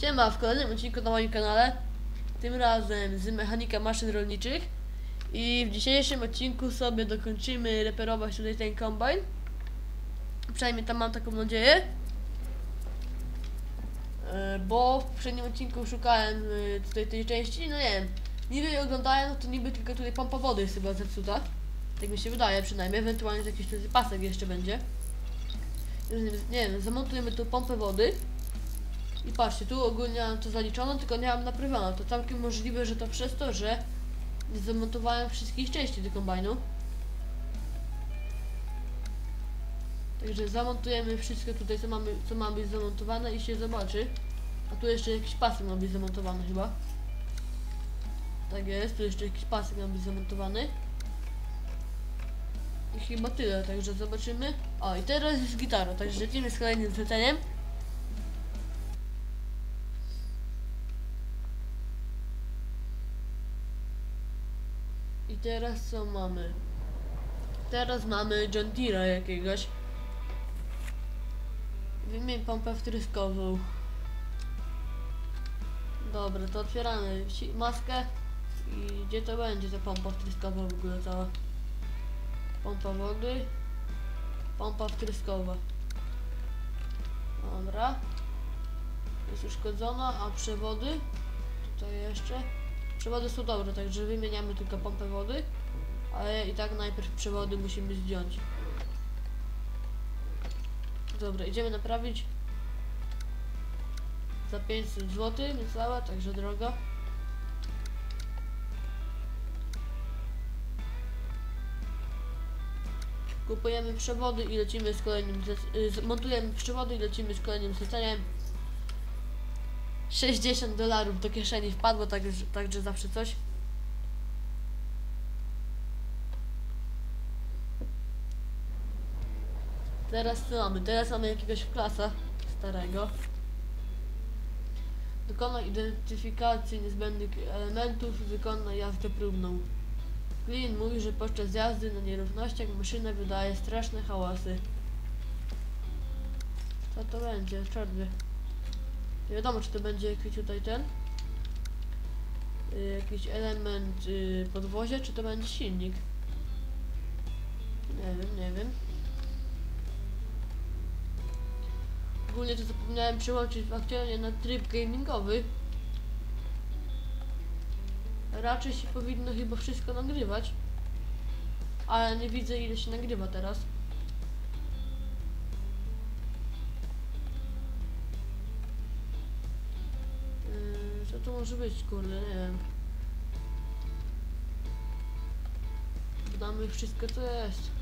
Siema, w kolejnym odcinku na moim kanale, tym razem z mechanika maszyn rolniczych i w dzisiejszym odcinku sobie dokończymy reperować tutaj ten kombajn. Przynajmniej tam mam taką nadzieję. E, Bo w poprzednim odcinku szukałem e, tutaj tej części, no nie wiem, niby oglądałem, no to niby tylko tutaj pompa wody jest chyba zepsuta. Tak mi się wydaje przynajmniej, ewentualnie jakiś tutaj pasek jeszcze będzie. Nie wiem, zamontujemy tu pompę wody. I patrzcie, tu ogólnie mam to zaliczono, tylko nie mam naprawiono. To całkiem możliwe, że to przez to, że nie zamontowałem wszystkich części do kombajnu. Także zamontujemy wszystko tutaj, co, mamy, co ma być zamontowane i się zobaczy. A tu jeszcze jakiś pasek ma być zamontowany chyba. Tak jest, tu jeszcze jakiś pasek ma być zamontowany. I chyba tyle, także zobaczymy. O, i teraz jest gitara, także lecimy z kolejnym zleceniem. Teraz co mamy? Teraz mamy John Deere'a jakiegoś. Wymień pompę wtryskową. Dobra, to otwieramy maskę. I gdzie to będzie ta pompa wtryskowa w ogóle cała? Pompa wody. Pompa wtryskowa. Dobra. Jest uszkodzona, a przewody? Tutaj jeszcze. Przewody są dobre, także wymieniamy tylko pompę wody. Ale i tak najpierw przewody musimy zdjąć. Dobra, idziemy naprawić. Za 500 zł, niecałe, także drogo. Kupujemy przewody i lecimy z kolejnym. y, Montujemy przewody i lecimy z kolejnym zleceniem. 60 dolarów do kieszeni wpadło, także, także zawsze coś. Teraz co mamy? Teraz mamy jakiegoś klasa starego. Dokonaj identyfikacji niezbędnych elementów, wykonaj jazdę próbną. Klient mówi, że podczas jazdy na nierównościach maszyna wydaje straszne hałasy. Co to będzie? Czarny. Nie wiadomo, czy to będzie jakiś tutaj ten. y, jakiś element y, podwozia, czy to będzie silnik. Nie wiem, nie wiem. Ogólnie to zapomniałem przełączyć aktualnie na tryb gamingowy. Raczej się powinno chyba wszystko nagrywać. Ale nie widzę ile się nagrywa teraz. To może być, kurde, nie wiem. Damy wszystko co jest.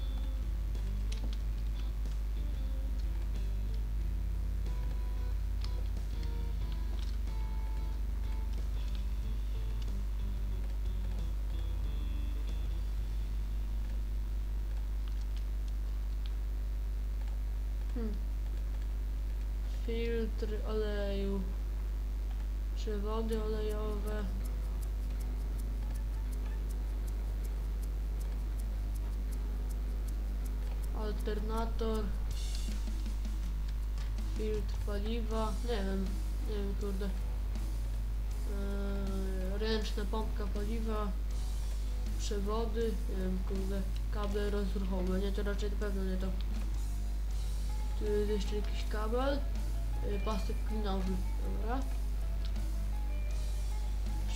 Przewody olejowe. Alternator. Filtr paliwa. Nie wiem. Nie wiem, kurde. Eee, ręczna pompka paliwa. Przewody. Nie wiem, kurde. Kable rozruchowe. Nie, to raczej pewno nie to. Tu jest jeszcze jakiś kabel. Y, Pasek klinowy. Dobra.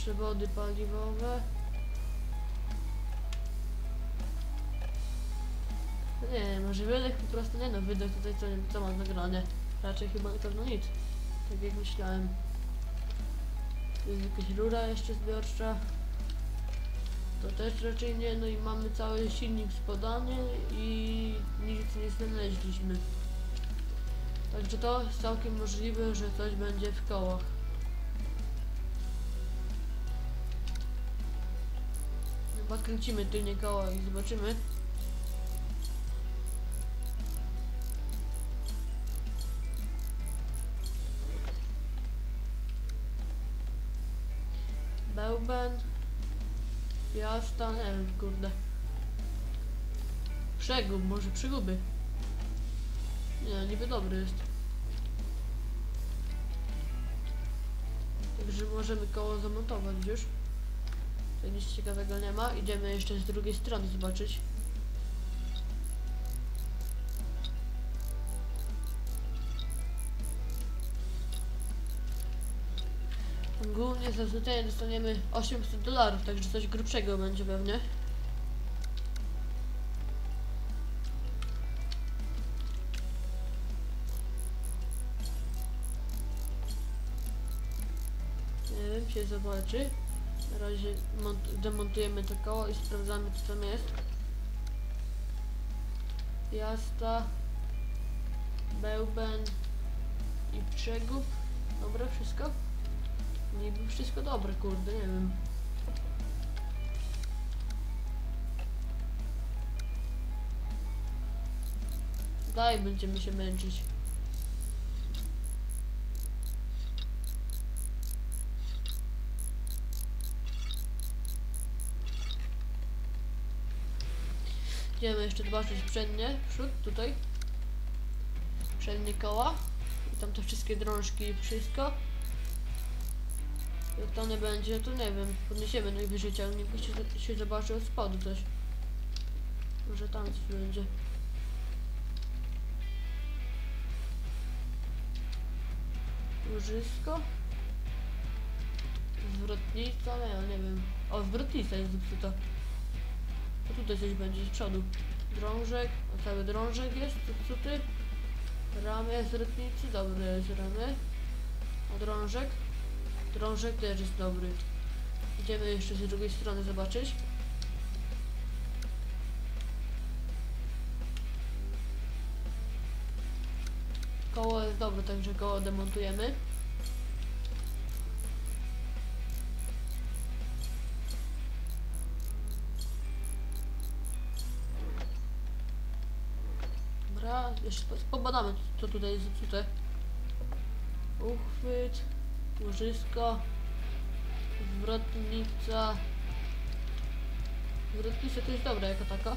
Przewody paliwowe. No Nie może wydech po prostu nie no, wydech tutaj co, co ma nagrane. Raczej chyba na pewno nic. Tak jak myślałem. Tu jest jakaś rura jeszcze zbiorcza. To też raczej nie, no i mamy cały silnik spodany i nic nie znaleźliśmy. Także to jest całkiem możliwe, że coś będzie w kołach. Chyba kręcimy tylnie koła i zobaczymy. Bełben. Nie wiem, kurde. Przegub, może przeguby. Nie, niby dobry jest. Także możemy koło zamontować już. Nic ciekawego nie ma. Idziemy jeszcze z drugiej strony zobaczyć. Ogólnie za zlecenie dostaniemy 800 dolarów, także coś grubszego będzie pewnie. Nie wiem, się zobaczy. Razie mont- demontujemy to koło i sprawdzamy co tam jest. Piasta, bełben i przegub. Dobra, wszystko? Niby wszystko dobre, kurde, nie wiem. Daj, będziemy się męczyć. Idziemy jeszcze zobaczyć przednie, przód, tutaj. Przednie koła. I tam te wszystkie drążki i wszystko. Jak to nie będzie, to nie wiem. Podniesiemy najwyżej ciągnik się, się zobaczy od spodu coś. Może tam coś będzie. Łożysko. Zwrotnica, nie, nie wiem. O, zwrotnica jest zepsuta. Tutaj coś będzie z przodu. Drążek, a cały drążek jest zepsuty. Ramię zwrotnicy, dobre jest ramię. A drążek? Drążek też jest dobry. Idziemy jeszcze z drugiej strony zobaczyć. Koło jest dobre, także koło demontujemy. Pobadamy co tutaj jest zepsute. Uchwyt, łożysko, zwrotnica. Zwrotnica to jest dobra jako taka.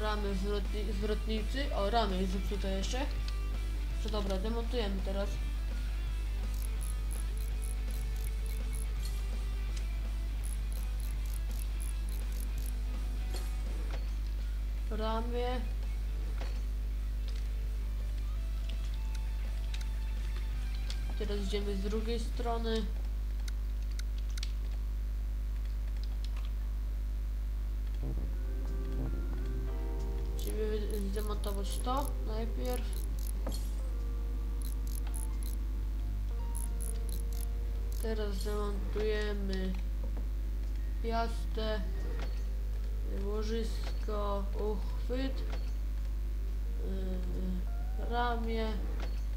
Ramy zwrotni zwrotnicy. O, ramy jest zepsute jeszcze. To dobra, demontujemy teraz. Ramię. Teraz idziemy z drugiej strony. Musimy zdemontować to najpierw. Teraz zamontujemy piastę, łożysko, uchwyt, yy, ramię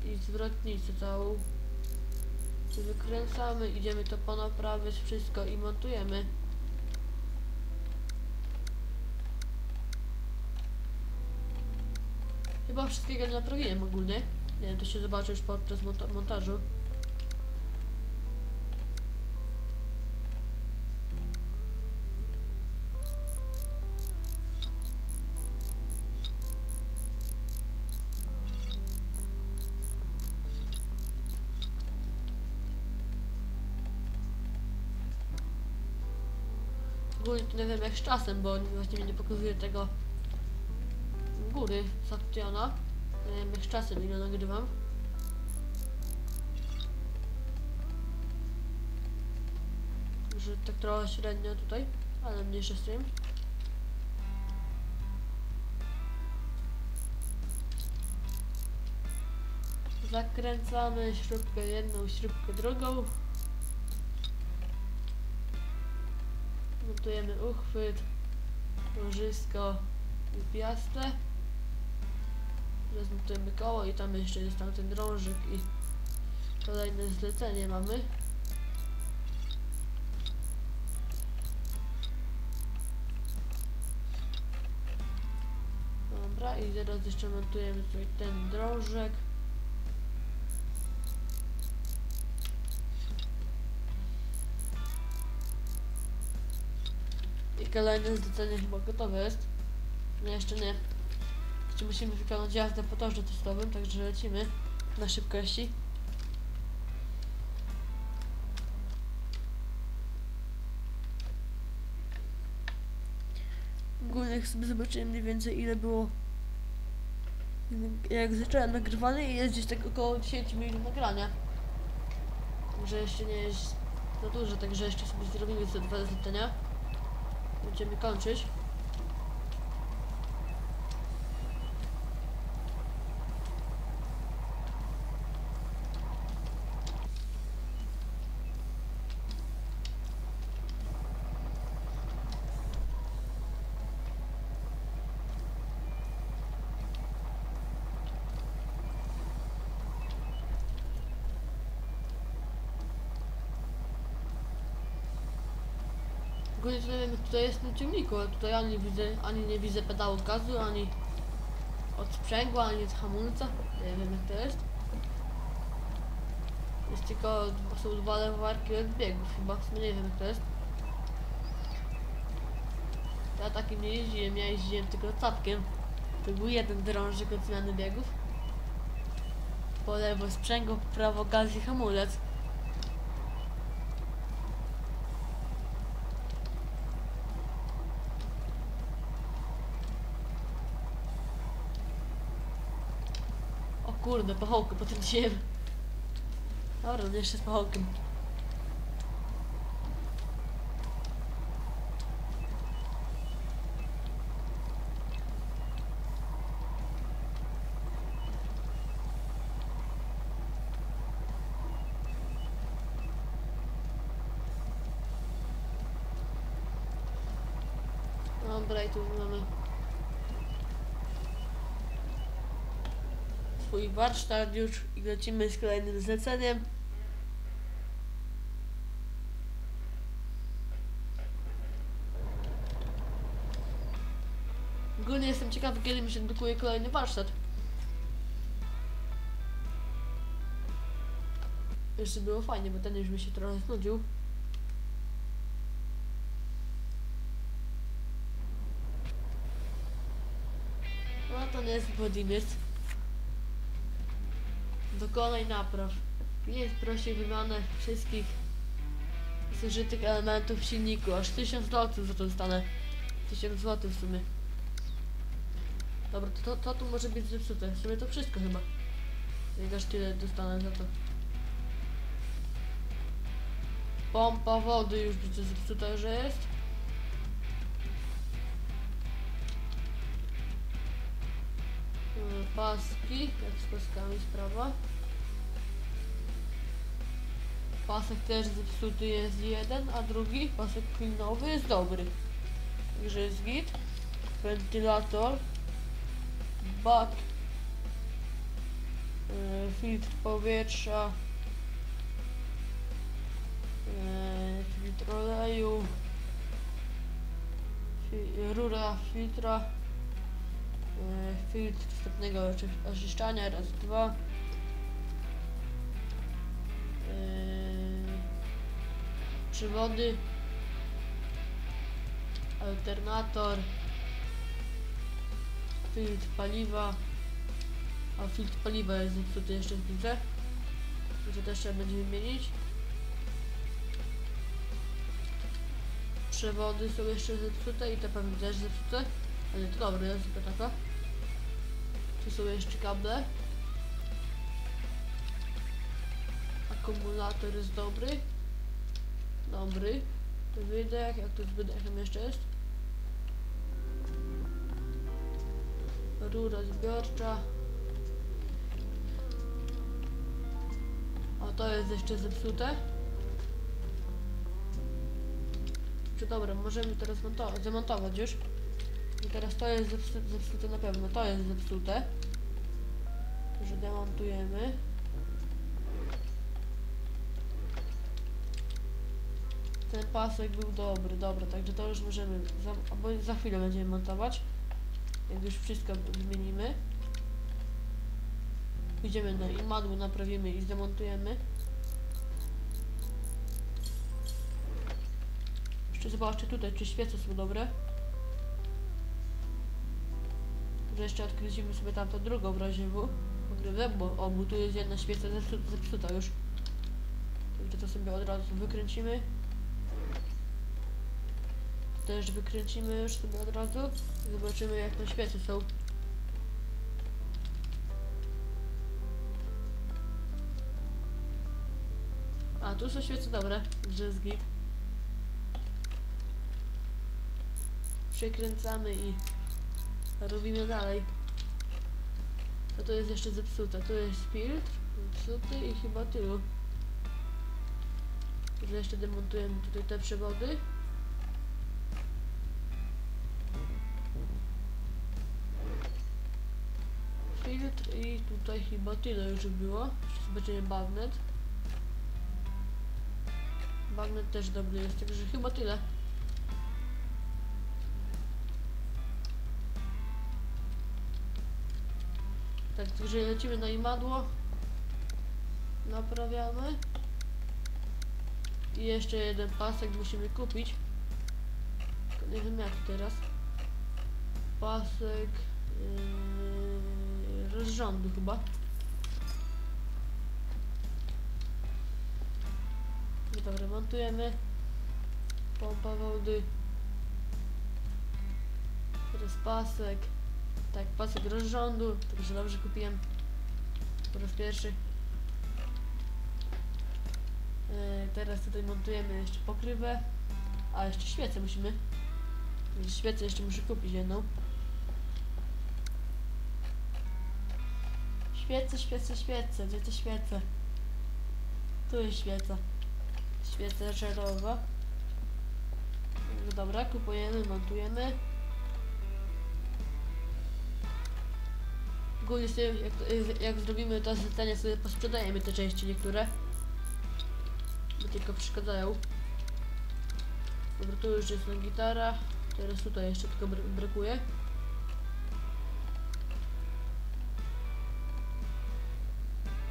i zwrotnicę całą. Wykręcamy, idziemy to ponaprawiać wszystko i montujemy. Chyba wszystkiego naprawiłem ogólnie. Nie wiem, to się zobaczy już podczas monta montażu. Nie wiem jak z czasem, bo właśnie mi nie pokazuje tego góry Saktiona. Nie wiem jak z czasem ile nagrywam. Że tak trochę średnio tutaj, ale mniejsze z tym. Zakręcamy śrubkę jedną, śrubkę drugą. Montujemy uchwyt, łożysko i piastę. Teraz montujemy koło i tam jeszcze jest tamten drążek i kolejne zlecenie mamy. Dobra i teraz jeszcze montujemy tutaj ten drążek. Kolejne zlecenie chyba gotowe jest. No jeszcze nie. Jeszcze musimy wykonać jazdę po torze testowym, także lecimy na szybkości. Ogólnie sobie zobaczyłem mniej więcej ile było jak zacząłem nagrywanie i jest gdzieś tak około 10 minut nagrania. także jeszcze nie jest za dużo, także jeszcze sobie zrobimy te dwa zlecenia. Będziemy kończyć. Ogólnie to nie wiem jak tutaj jest na ale tutaj ani widzę, ani nie widzę pedału gazu, ani od sprzęgła, ani od hamulca. Nie wiem jak to jest. Jest tylko, są dwa lewarki od biegów chyba, nie wiem jak to jest. Ja takim nie jeździłem, ja jeździłem tylko capkiem. To był jeden drążek od zmiany biegów. Po lewo sprzęgło, po prawo gaz i hamulec. Kurde, pachołkę potrąciłem. Dobra, no jeszcze z pachołkiem. Dobra, i tu mamy swój warsztat już i lecimy z kolejnym zleceniem. Ogólnie jestem ciekawy, kiedy mi się drukuje kolejny warsztat. Jeszcze było fajnie, bo ten już mi się trochę znudził. No to nie jest Wodimyr. Dokonaj napraw. Klient prosi wymianę wszystkich zużytych elementów w silniku. Aż 1000 zł za to dostanę. 1000 zł w sumie. Dobra, to, to, to tu może być zepsute. W sumie to wszystko chyba. Jak aż tyle dostanę za to. Pompa wody już widzę zepsuta, że jest. Paski, jak z paskami sprawa. Pasek też zepsuty jest jeden, a drugi pasek pilnowy jest dobry. Także jest git. Wentylator. Bat. Yy, filtr powietrza. Yy, filtr oleju. Rura filtra. Filtr wstępnego oczy- oczyszczania, raz, dwa. Yy, przewody. Alternator. Filtr paliwa. A filtr paliwa jest zepsuty jeszcze w. To też trzeba będzie wymienić. Przewody są jeszcze zepsute i te pewnie też zepsute. Ale to dobre, jest tylko taka. Tu są jeszcze kable. Akumulator jest dobry. Dobry. Wydech, jak to z wydechem jeszcze jest? Rura zbiorcza. A to jest jeszcze zepsute. Czy dobra, możemy teraz montować, zamontować już. I teraz to jest zepsute, zepsute na pewno, to jest zepsute. Że demontujemy. Ten pasek był dobry, dobra, także to już możemy, za, albo za chwilę będziemy montować. Jak już wszystko zmienimy. Idziemy na imadło, naprawimy i zdemontujemy. Jeszcze zobaczcie tutaj, czy świece są dobre. Że jeszcze odkręcimy sobie tamtą drugą w razie W. Pokrywę, bo o, bo tu jest jedna świeca zepsu- zepsuta już. Także to sobie od razu wykręcimy. też wykręcimy już sobie od razu. Zobaczymy jak te świece są. A, tu są świece dobre, drzezgi. Przekręcamy i robimy dalej. To jest jeszcze zepsute. To jest filtr, zepsuty i chyba tylu. Że jeszcze demontujemy tutaj te przewody. Filtr i tutaj chyba tyle już było. Zobaczymy bagnet. Bagnet też dobry jest, także chyba tyle. Także lecimy na imadło. Naprawiamy. I jeszcze jeden pasek musimy kupić. Nie wiem jaki teraz. Pasek yy, rozrządu chyba. I to remontujemy. Pompa wody. Teraz pasek. Tak, pasek rozrządu. Także dobrze kupiłem. Po raz pierwszy. Yy, teraz tutaj montujemy jeszcze pokrywę. A jeszcze świecę musimy. Świecę jeszcze muszę kupić jedną. Świece, świece, świece. Gdzie te świece? Tu jest świeca. Świeca żerowa. Dobra, kupujemy, montujemy. Ogólnie sobie, jak, jak zrobimy to zlecenie, sobie posprzedajemy te części niektóre. Bo tylko przeszkadzają. Dobra, tu już jest na gitara. Teraz tutaj jeszcze tylko br brakuje.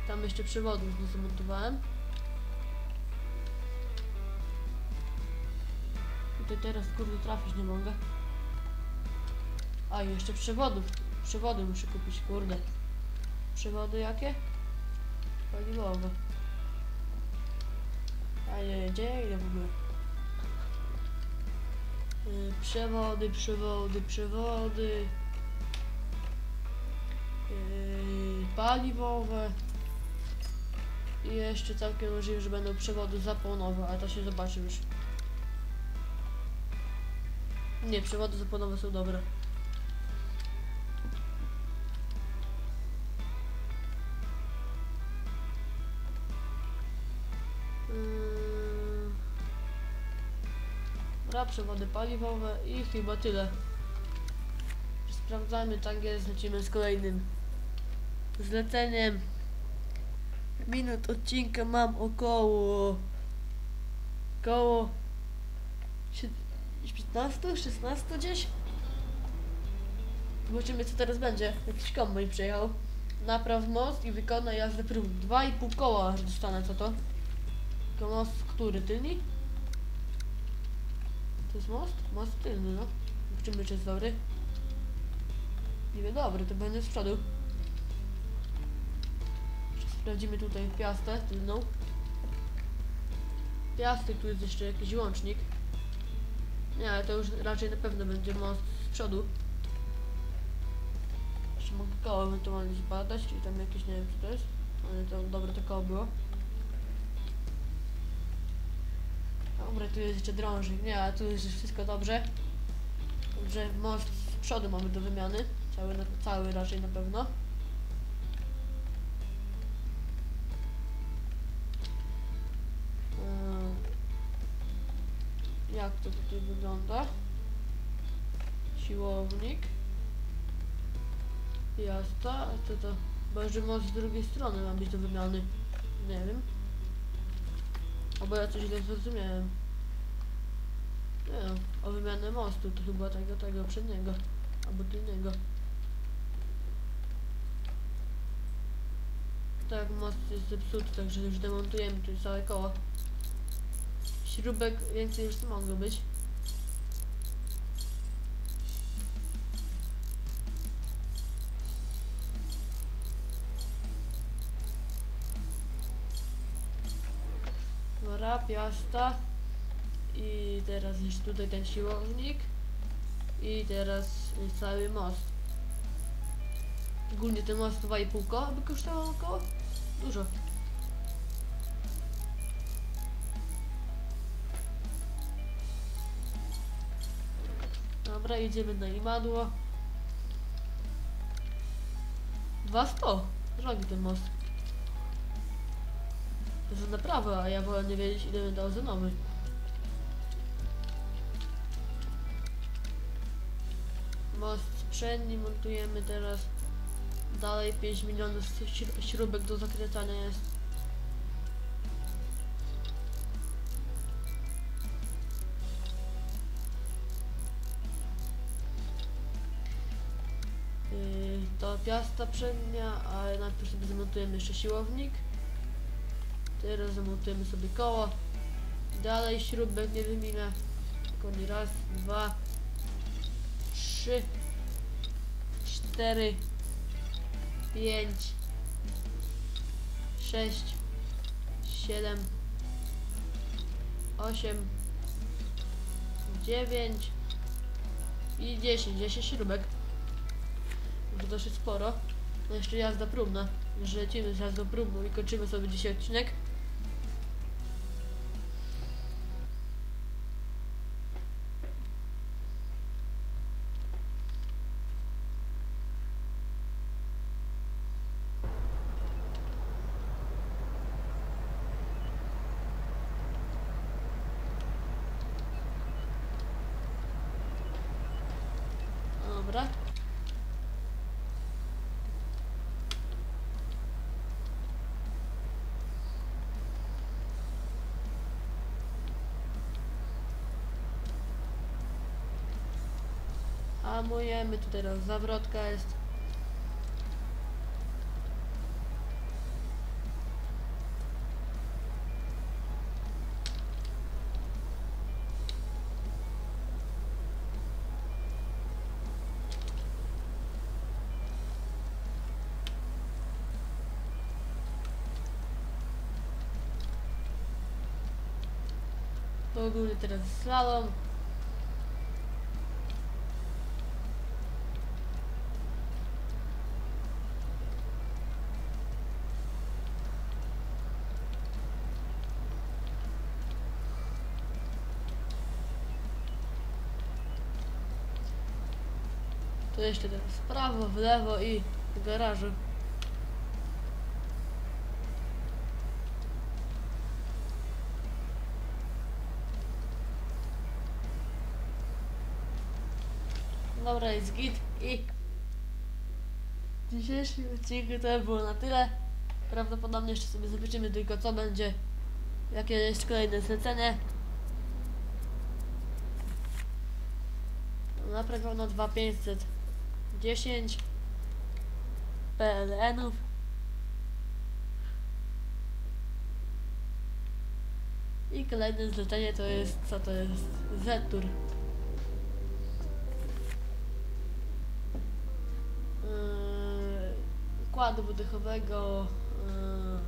Tam jeszcze przewodów nie zamontowałem. Tutaj teraz kurde trafić nie mogę. A jeszcze przewodów. Przewody muszę kupić, kurde. Przewody jakie? Paliwowe. A nie, gdzie ja idę w ogóle? Yy, przewody, przewody, przewody. Yy, paliwowe. I jeszcze całkiem możliwe, że będą przewody zapłonowe, ale to się zobaczy już. Nie, przewody zapłonowe są dobre. Dobra, przewody paliwowe i chyba tyle. Sprawdzamy tangiel, lecimy z kolejnym zleceniem. Minut odcinka mam około około sie- 15, 16 gdzieś. Zobaczymy co teraz będzie. Jakiś kombajn przyjechał. Napraw most i wykona jazdę prób. 2,5 koła dostanę, co to? To most który? Tylni? To jest most? Most tylny, no. Zobaczymy czy jest dobry. Niby dobry, to będzie z przodu. Sprawdzimy tutaj piastę tylną. Piasty, tu jest jeszcze jakiś łącznik. Nie, ale to już raczej na pewno będzie most z przodu. Jeszcze mogę koło ewentualnie zbadać, czyli tam jakieś, nie wiem co to jest. Ale to dobre to koło było. Dobra, tu jest jeszcze drążek. Nie, ale tu jest wszystko dobrze. Dobrze, most z przodu mamy do wymiany. Cały, cały raczej na pewno. Yy, Jak to tutaj wygląda? Siłownik. Jazda, a co to? Chyba, że most z drugiej strony ma być do wymiany. Nie wiem. Albo ja coś źle zrozumiałem. Nie wiem, o wymianę mostu to chyba tego, tego przedniego. Albo tylnego. Tak, most jest zepsuty, także już demontujemy tu całe koło. Śrubek więcej już nie mogło być. Piasta. I teraz jeszcze tutaj ten siłownik. I teraz cały most. Ogólnie ten most 2,5 koła by kosztował około? Dużo. Dobra, idziemy na imadło. 200. Drogi ten most. Jest naprawa, a ja wolę nie wiedzieć ile bym dał za nowy. Most przedni montujemy teraz. Dalej 5 milionów śr- śrubek do zakręcania jest. Yy, to piasta przednia, ale najpierw sobie zamontujemy jeszcze siłownik. Teraz zamontujemy sobie koło. Dalej śrubek nie wyminę. Tylko nie raz, dwa, trzy, cztery, pięć, sześć, siedem, osiem, dziewięć i dziesięć. Dziesięć śrubek. To dosyć sporo. No jeszcze jazda próbna. Lecimy z jazdą próbną i kończymy sobie dzisiaj odcinek. Dobra. Hamujemy, tu teraz zawrotka jest. Ogólnie teraz slalom. Jeszcze teraz w prawo, w lewo i w garażu. Dobra, jest git i w dzisiejszym odcinku to było na tyle. Prawdopodobnie jeszcze sobie zobaczymy tylko co będzie, jakie jest kolejne zlecenie. Na pewno 2510 PLN-ów. I kolejne zlecenie to jest, co to jest? Z-Tour. Yy, układu wydechowego yy,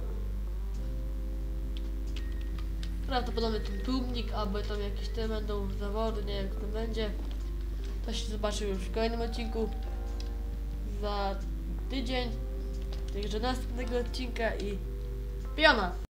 prawdopodobnie ten tłumnik albo tam jakieś te będą zawody, nie wiem jak to będzie to się zobaczy już w kolejnym odcinku za tydzień także następnego odcinka i piona!